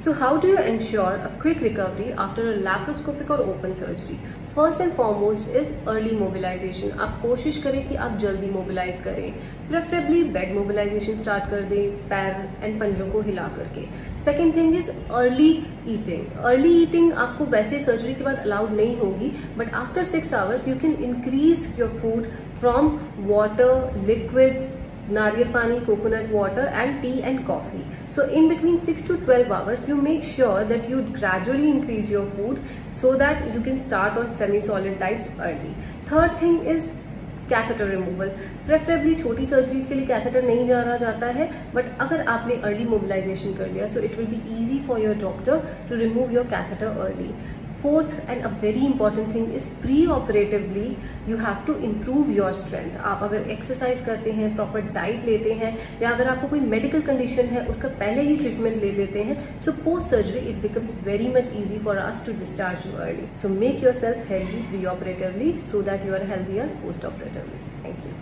So how do you ensure a quick recovery after a laparoscopic or open surgery? First and foremost is early mobilisation आप कोशिश करें कि आप जल्दी mobilise करें। प्रेफरेबली बेड मोबिलाइजेशन स्टार्ट कर दें, पैर एंड पंजों को हिला करके। Second thing is early eating early eating आपको वैसे सर्जरी के बाद अलाउड नहीं होगी but after six hours you can increase your food from water liquids नारियल पानी coconut water and tea and coffee so in between six to twelve hours you make sure that you gradually increase your food so that you can start on semi solid types early third thing is catheter removal preferably छोटी surgeries के लिए catheter नहीं जाना जाता है but अगर आपने early mobilisation कर लिया so it will be easy for your doctor to remove your catheter early fourth and a very important thing is preoperatively you have to improve your strength आप अगर एक्सरसाइज करते हैं proper diet लेते हैं, या अगर आपको कोई मेडिकल कंडीशन है, उसका पहले ही ट्रीटमेंट ले लेते हैं so post surgery it becomes very much easy for us to discharge you early so make yourself healthy preoperatively so that you are healthier postoperatively thank you